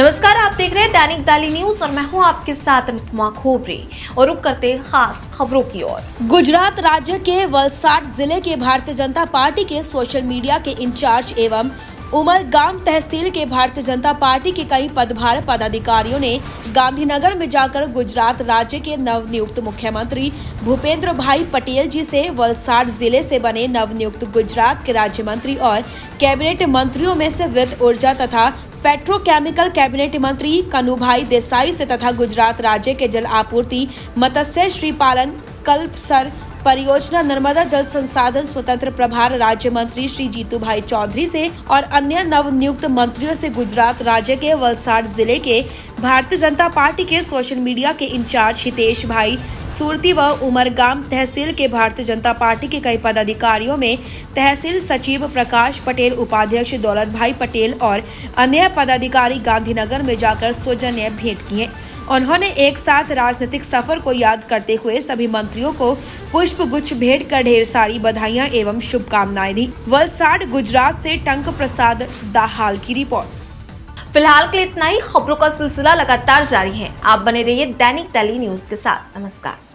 नमस्कार, आप देख रहे हैं दैनिक दाली न्यूज़ और मैं हूँ आपके साथ अनुपमा खोबरे। और रुक करते खास खबरों की ओर। गुजरात राज्य के वलसाड ज़िले के भारतीय जनता पार्टी के सोशल मीडिया के इंचार्ज एवं उमरगाम तहसील के भारतीय जनता पार्टी के कई पदभार पदाधिकारियों ने गांधीनगर में जाकर गुजरात राज्य के नवनियुक्त मुख्यमंत्री भूपेंद्र भाई पटेल जी से वलसाड ज़िले से बने नवनियुक्त गुजरात के राज्य मंत्री और कैबिनेट मंत्रियों में से वित्त ऊर्जा तथा पेट्रोकेमिकल कैबिनेट मंत्री कनुभाई देसाई से तथा गुजरात राज्य के जल आपूर्ति मत्स्य श्री पालन कल्प सर परियोजना नर्मदा जल संसाधन स्वतंत्र प्रभार राज्य मंत्री श्री जीतू भाई चौधरी से और अन्य नव नियुक्त मंत्रियों से गुजरात राज्य के वलसाड ज़िले के भारतीय जनता पार्टी के सोशल मीडिया के इंचार्ज हितेश भाई सूरती व उमरगाम तहसील के भारतीय जनता पार्टी के कई पदाधिकारियों में तहसील सचिव प्रकाश पटेल, उपाध्यक्ष दौलत भाई पटेल और अन्य पदाधिकारी गांधीनगर में जाकर सौजन्य भेंट किए। उन्होंने एक साथ राजनीतिक सफ़र को याद करते हुए सभी मंत्रियों को पुष्प गुच्छ भेंट कर ढेर सारी बधाइयाँ एवं शुभकामनाएँ दी। वलसाड, गुजरात से टंक प्रसाद दाहाल की रिपोर्ट। फ़िलहाल के लिए इतना ही। खबरों का सिलसिला लगातार जारी है। आप बने रहिए दैनिक दली न्यूज़ के साथ। नमस्कार।